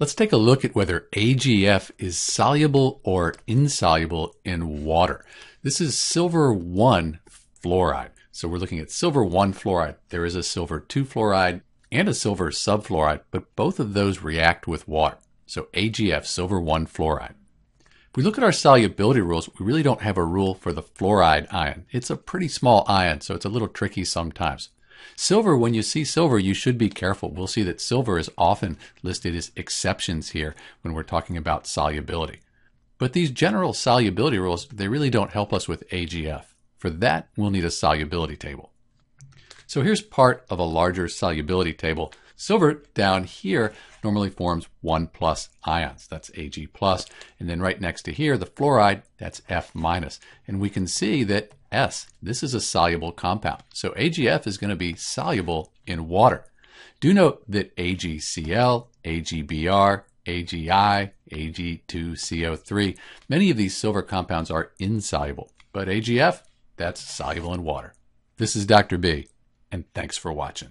Let's take a look at whether AgF is soluble or insoluble in water. This is silver 1 fluoride. So we're looking at silver 1 fluoride. There is a silver 2 fluoride and a silver subfluoride, but both of those react with water. So AgF, silver 1 fluoride. If we look at our solubility rules, we really don't have a rule for the fluoride ion. It's a pretty small ion, so it's a little tricky sometimes. Silver, when you see silver, you should be careful. We'll see that silver is often listed as exceptions here when we're talking about solubility. But these general solubility rules, they really don't help us with AgF. For that, we'll need a solubility table. So here's part of a larger solubility table. Silver down here normally forms 1 plus ions. That's Ag plus. And then right next to here, the fluoride, that's F minus. And we can see that S, this is a soluble compound. So AgF is going to be soluble in water. Do note that AgCl, AgBr, AgI, Ag2CO3, many of these silver compounds are insoluble. But AgF, that's soluble in water. This is Dr. B, and thanks for watching.